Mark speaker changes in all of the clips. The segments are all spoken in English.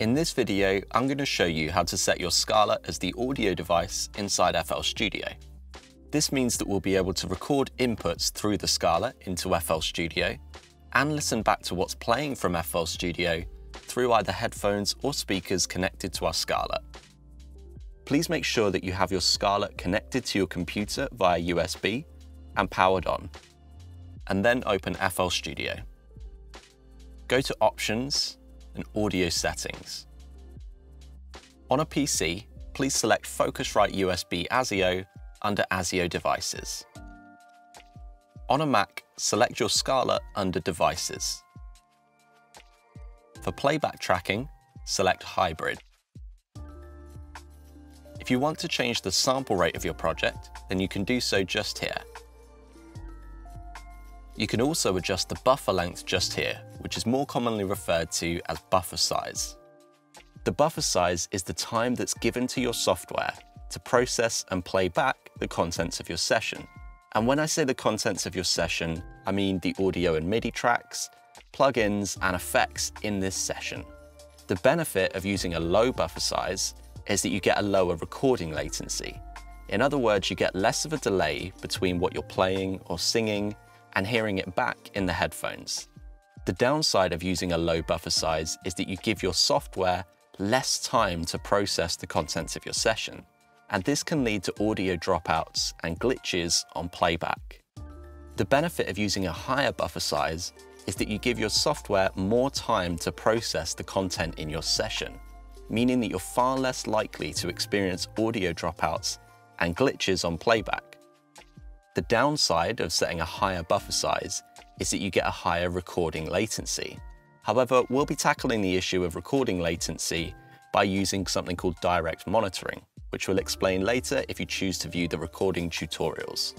Speaker 1: In this video, I'm going to show you how to set your Scarlett as the audio device inside FL Studio. This means that we'll be able to record inputs through the Scarlett into FL Studio and listen back to what's playing from FL Studio through either headphones or speakers connected to our Scarlett. Please make sure that you have your Scarlett connected to your computer via USB and powered on, and then open FL Studio. Go to Options, and audio settings. On a PC, please select Focusrite USB ASIO under ASIO devices. On a Mac, select your Scarlett under Devices. For playback tracking, select Hybrid. If you want to change the sample rate of your project, then you can do so just here. You can also adjust the buffer length just here, which is more commonly referred to as buffer size. The buffer size is the time that's given to your software to process and play back the contents of your session. And when I say the contents of your session, I mean the audio and MIDI tracks, plugins, and effects in this session. The benefit of using a low buffer size is that you get a lower recording latency. In other words, you get less of a delay between what you're playing or singing and hearing it back in the headphones. The downside of using a low buffer size is that you give your software less time to process the contents of your session, and this can lead to audio dropouts and glitches on playback. The benefit of using a higher buffer size is that you give your software more time to process the content in your session, meaning that you're far less likely to experience audio dropouts and glitches on playback. The downside of setting a higher buffer size is that you get a higher recording latency. However, we'll be tackling the issue of recording latency by using something called direct monitoring, which we'll explain later if you choose to view the recording tutorials.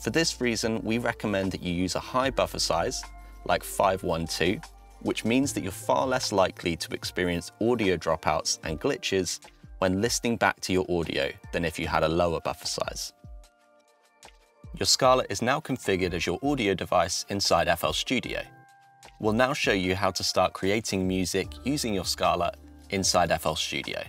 Speaker 1: For this reason, we recommend that you use a high buffer size, like 512, which means that you're far less likely to experience audio dropouts and glitches when listening back to your audio than if you had a lower buffer size. Your Scarlett is now configured as your audio device inside FL Studio. We'll now show you how to start creating music using your Scarlett inside FL Studio.